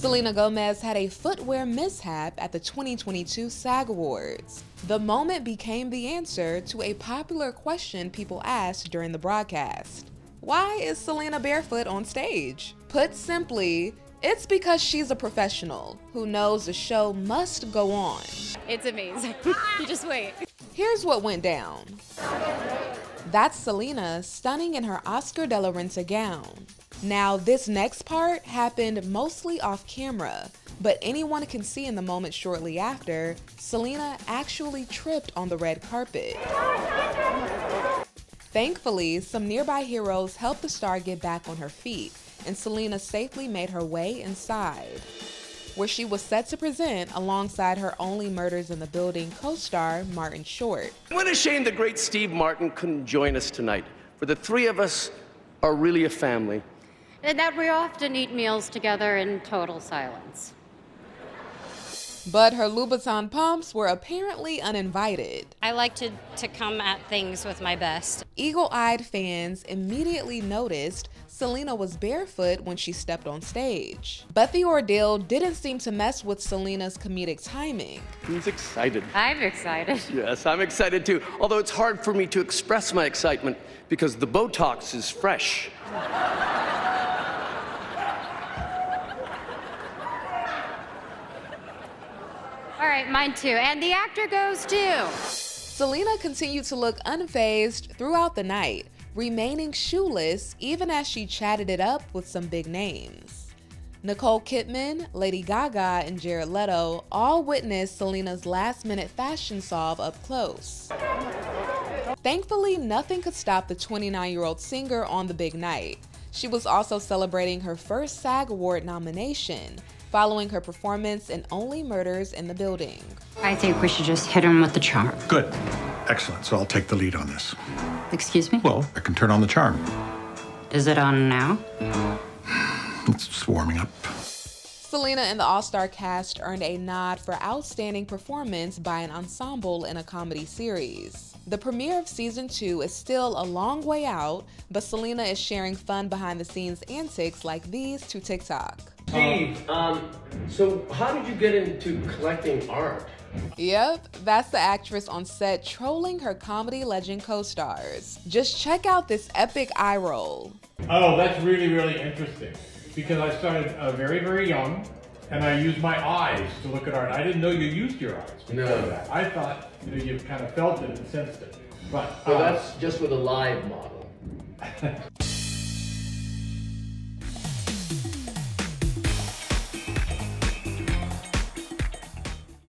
Selena Gomez had a footwear mishap at the 2022 SAG Awards. The moment became the answer to a popular question people asked during the broadcast. Why is Selena barefoot on stage? Put simply, it's because she's a professional who knows the show must go on. It's amazing. you just wait. Here's what went down. That's Selena stunning in her Oscar de la Renta gown. Now, this next part happened mostly off camera, but anyone can see in the moment shortly after, Selena actually tripped on the red carpet. Thankfully, some nearby heroes helped the star get back on her feet, and Selena safely made her way inside, where she was set to present alongside her Only Murders in the Building co star, Martin Short. What a shame the great Steve Martin couldn't join us tonight, for the three of us are really a family and that we often eat meals together in total silence. But her Louboutin pumps were apparently uninvited. I like to, to come at things with my best. Eagle eyed fans immediately noticed Selena was barefoot when she stepped on stage. But the ordeal didn't seem to mess with Selena's comedic timing. Who's excited? I'm excited. Yes, I'm excited too. Although it's hard for me to express my excitement because the Botox is fresh. All right, mine too. And the actor goes too. Selena continued to look unfazed throughout the night, remaining shoeless even as she chatted it up with some big names. Nicole Kidman, Lady Gaga, and Jared Leto all witnessed Selena's last minute fashion solve up close. Thankfully, nothing could stop the 29 year old singer on the big night. She was also celebrating her first SAG Award nomination, following her performance in Only Murders in the Building. I think we should just hit him with the charm. Good. Excellent. So I'll take the lead on this. Excuse me? Well, I can turn on the charm. Is it on now? It's just warming up. Selena and the All Star cast earned a nod for outstanding performance by an ensemble in a comedy series. The premiere of season two is still a long way out, but Selena is sharing fun behind the scenes antics like these to TikTok. Steve, um, so how did you get into collecting art? Yep, that's the actress on set trolling her comedy legend co stars. Just check out this epic eye roll. Oh, that's really, really interesting because I started uh, very, very young and I used my eyes to look at art. I didn't know you used your eyes no. that. I thought you, know, you kind of felt it and sensed it. But well, um, that's just with a live model.